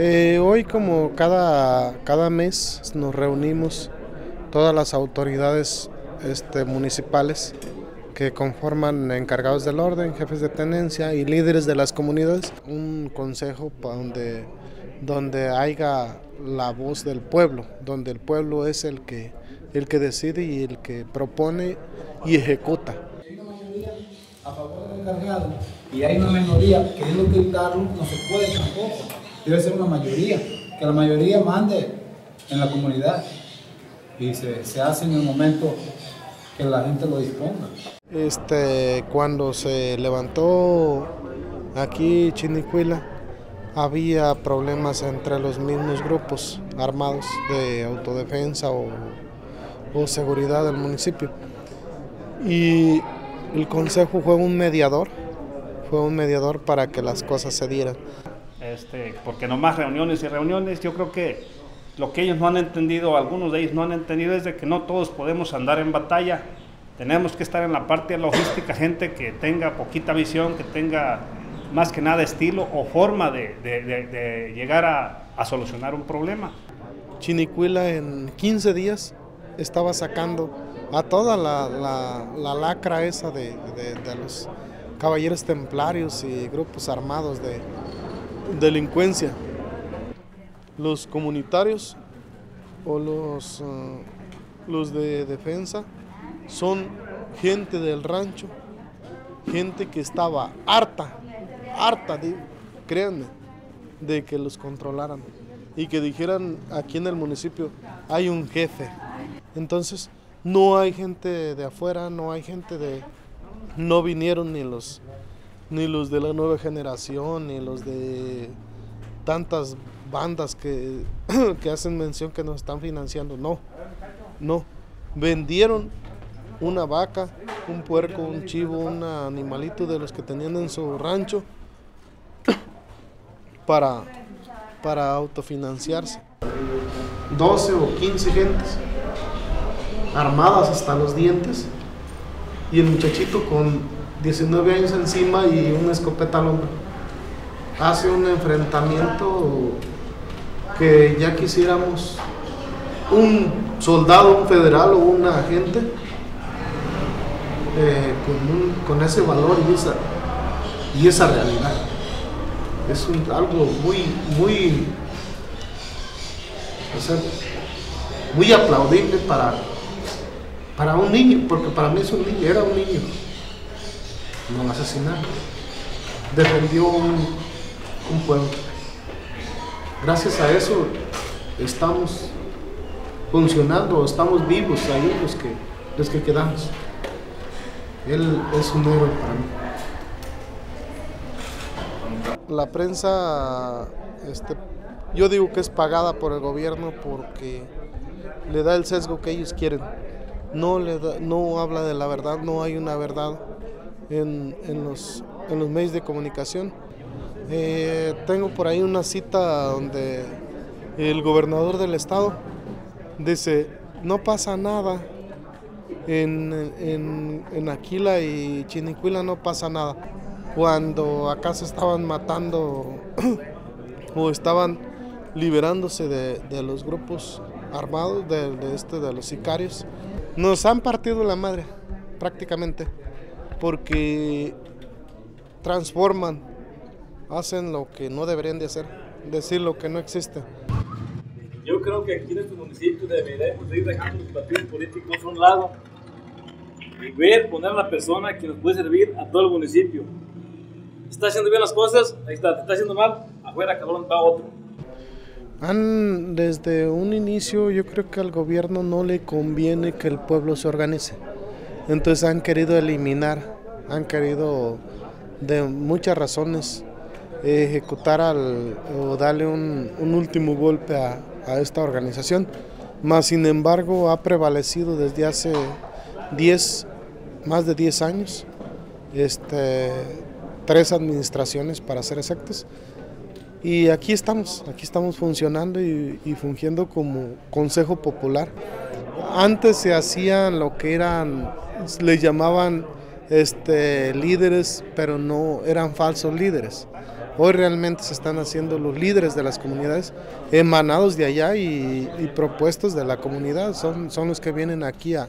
Eh, hoy como cada, cada mes nos reunimos todas las autoridades este, municipales que conforman encargados del orden, jefes de tenencia y líderes de las comunidades, un consejo donde, donde haya la voz del pueblo, donde el pueblo es el que, el que decide y el que propone y ejecuta. Hay una mayoría a favor del encargado y hay una minoría queriendo quitarlo, no se puede tampoco. Debe ser una mayoría, que la mayoría mande en la comunidad y se, se hace en el momento que la gente lo disponga. Este, cuando se levantó aquí Chinicuila, había problemas entre los mismos grupos armados de autodefensa o, o seguridad del municipio. Y el consejo fue un mediador, fue un mediador para que las cosas se dieran. Este, porque nomás reuniones y reuniones, yo creo que lo que ellos no han entendido, algunos de ellos no han entendido, es de que no todos podemos andar en batalla. Tenemos que estar en la parte logística, gente que tenga poquita visión, que tenga más que nada estilo o forma de, de, de, de llegar a, a, solucionar un problema. Chinicuila en 15 días estaba sacando a toda la, la, la lacra esa de, los caballeros templarios y grupos armados de delincuencia. Los comunitarios o los, uh, los de defensa son gente del rancho, gente que estaba harta harta, de, créanme, de que los controlaran y que dijeran aquí en el municipio hay un jefe. Entonces no hay gente de afuera, no hay gente de... No vinieron ni los, ni los de la nueva generación, ni los de tantas bandas que, que hacen mención que nos están financiando. No, no. Vendieron una vaca, un puerco, un chivo, un animalito de los que tenían en su rancho para, para autofinanciarse. 12 o 15 gentes, armadas hasta los dientes, y el muchachito con 19 años encima y una escopeta al hombro. Hace un enfrentamiento que ya quisiéramos un soldado, un federal o un agente eh, con, con, ese valor y esa, y esa realidad es algo muy, muy, o sea, muy aplaudible para, para un niño, porque para mí es un niño, era un niño. No asesinaron. Defendió un, pueblo. Gracias a eso estamos funcionando, estamos vivos ahí los que, los que quedamos. Él es un héroe para mí la prensa, este, yo digo que es pagada por el gobierno porque le da el sesgo que ellos quieren. No, le no habla de la verdad, no hay una verdad en, en, los, en los, medios de comunicación. Eh, tengo por ahí una cita donde el gobernador del estado dice, no pasa nada, en, en, en Aquila y Chinicuila no pasa nada. Cuando acá se estaban matando o estaban liberándose de, de los grupos armados, de, de, este, de los sicarios, nos han partido la madre prácticamente porque transforman, hacen lo que no deberían de hacer, decir lo que no existe. Yo creo que aquí en este municipio deberíamos ir dejando los partidos políticos a un lado y ver, poner a la persona que nos puede servir a todo el municipio está haciendo bien las cosas, ahí está, te está haciendo mal, afuera cabrón va otro. Han, desde un inicio yo creo que al gobierno no le conviene que el pueblo se organice. Entonces han querido eliminar, han querido de muchas razones ejecutar al, o darle un, último golpe a, esta organización. Más sin embargo ha prevalecido desde hace 10, más de 10 años. Este, tres administraciones para ser exactos. Y aquí estamos, aquí estamos funcionando y, y, fungiendo como Consejo Popular. Antes se hacían lo que eran, le llamaban este, líderes, pero no eran falsos líderes. Hoy realmente se están haciendo los líderes de las comunidades, emanados de allá y, propuestos de la comunidad. Son, son los que vienen aquí a,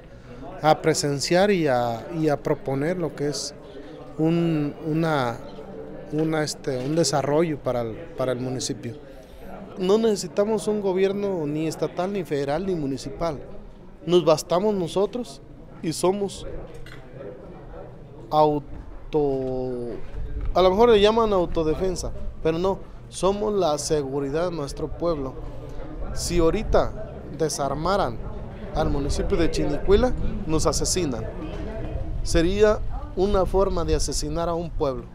presenciar y a, proponer lo que es un, una, este, un desarrollo para el, para el municipio. No necesitamos un gobierno ni estatal, ni federal, ni municipal. Nos bastamos nosotros y somos auto a lo mejor le llaman autodefensa, pero no, somos la seguridad de nuestro pueblo. Si ahorita desarmaran al municipio de Chinicuila, nos asesinan. Sería una forma de asesinar a un pueblo.